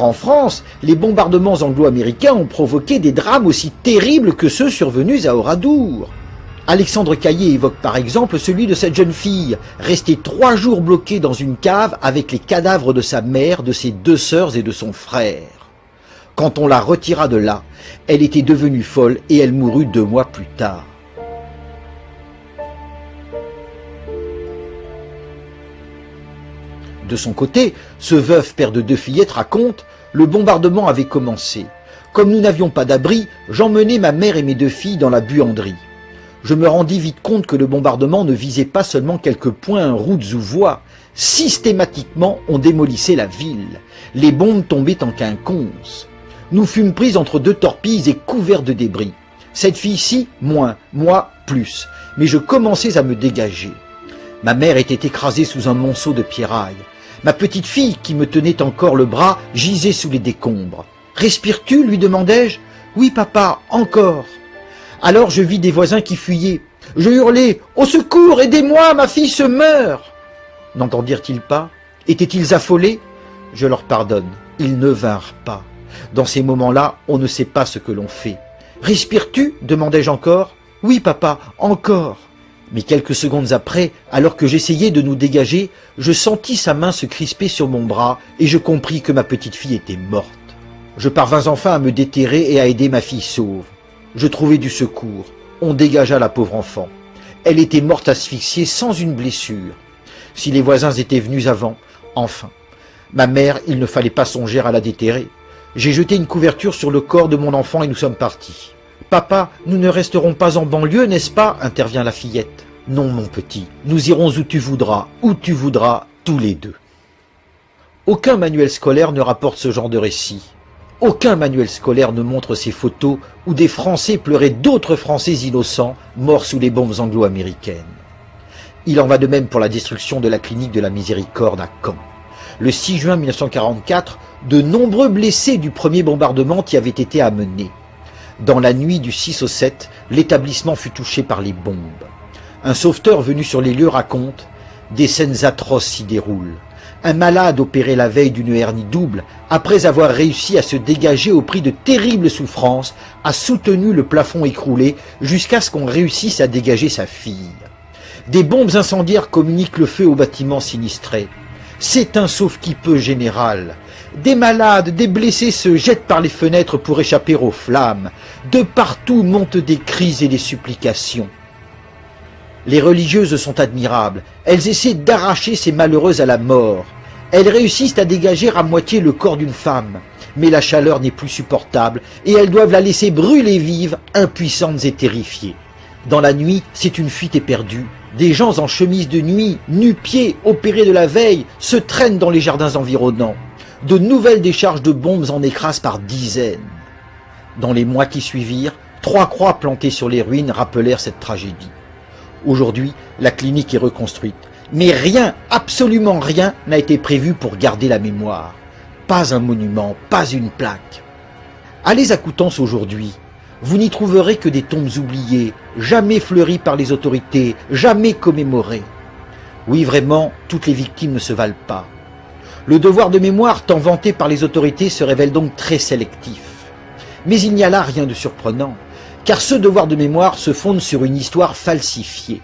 En France, les bombardements anglo-américains ont provoqué des drames aussi terribles que ceux survenus à Oradour. Alexandre Caillé évoque par exemple celui de cette jeune fille, restée trois jours bloquée dans une cave avec les cadavres de sa mère, de ses deux sœurs et de son frère. Quand on la retira de là, elle était devenue folle et elle mourut deux mois plus tard. De son côté, ce veuf père de deux fillettes raconte Le bombardement avait commencé. Comme nous n'avions pas d'abri, j'emmenai ma mère et mes deux filles dans la buanderie. Je me rendis vite compte que le bombardement ne visait pas seulement quelques points, routes ou voies. Systématiquement, on démolissait la ville. Les bombes tombaient en quinconce. Nous fûmes pris entre deux torpilles et couverts de débris. Cette fille-ci, moins, moi, plus. Mais je commençais à me dégager. Ma mère était écrasée sous un monceau de pierrailles. Ma petite fille, qui me tenait encore le bras, gisait sous les décombres. Respires-tu lui demandai-je. Oui, papa, encore. Alors je vis des voisins qui fuyaient. Je hurlai Au secours, aidez-moi, ma fille se meurt. N'entendirent-ils pas? Étaient-ils affolés? Je leur pardonne. Ils ne vinrent pas. Dans ces moments-là, on ne sait pas ce que l'on fait. Respires-tu? demandai-je encore. Oui, papa, encore. Mais quelques secondes après, alors que j'essayais de nous dégager, je sentis sa main se crisper sur mon bras et je compris que ma petite fille était morte. Je parvins enfin à me déterrer et à aider ma fille sauve. Je trouvai du secours. On dégagea la pauvre enfant. Elle était morte asphyxiée sans une blessure. Si les voisins étaient venus avant, enfin. Ma mère, il ne fallait pas songer à la déterrer. J'ai jeté une couverture sur le corps de mon enfant et nous sommes partis. Papa, nous ne resterons pas en banlieue, n'est-ce pas? intervient la fillette. Non, mon petit, nous irons où tu voudras, où tu voudras, tous les deux. Aucun manuel scolaire ne rapporte ce genre de récit. Aucun manuel scolaire ne montre ces photos où des Français pleuraient d'autres Français innocents morts sous les bombes anglo-américaines. Il en va de même pour la destruction de la clinique de la Miséricorde à Caen. Le 6 juin 1944, de nombreux blessés du premier bombardement y avaient été amenés. Dans la nuit du 6 au 7, l'établissement fut touché par les bombes. Un sauveteur venu sur les lieux raconte Des scènes atroces s'y déroulent. Un malade opéré la veille d'une hernie double, après avoir réussi à se dégager au prix de terribles souffrances, a soutenu le plafond écroulé jusqu'à ce qu'on réussisse à dégager sa fille. Des bombes incendiaires communiquent le feu au bâtiment sinistré. C'est un sauve-qui-peut général. Des malades, des blessés se jettent par les fenêtres pour échapper aux flammes. De partout montent des cris et des supplications. Les religieuses sont admirables. Elles essaient d'arracher ces malheureuses à la mort. Elles réussissent à dégager à moitié le corps d'une femme. Mais la chaleur n'est plus supportable et elles doivent la laisser brûler vive, impuissantes et terrifiées. Dans la nuit, c'est une fuite éperdue. Des gens en chemise de nuit, nu-pieds, opérés de la veille, se traînent dans les jardins environnants. De nouvelles décharges de bombes en écrasent par dizaines. Dans les mois qui suivirent, trois croix plantées sur les ruines rappelèrent cette tragédie. Aujourd'hui, la clinique est reconstruite. Mais rien, absolument rien, n'a été prévu pour garder la mémoire. Pas un monument, pas une plaque. Allez à Coutances aujourd'hui. Vous n'y trouverez que des tombes oubliées, jamais fleuries par les autorités, jamais commémorées. Oui, vraiment, toutes les victimes ne se valent pas. Le devoir de mémoire tant vanté par les autorités se révèle donc très sélectif. Mais il n'y a là rien de surprenant, car ce devoir de mémoire se fonde sur une histoire falsifiée.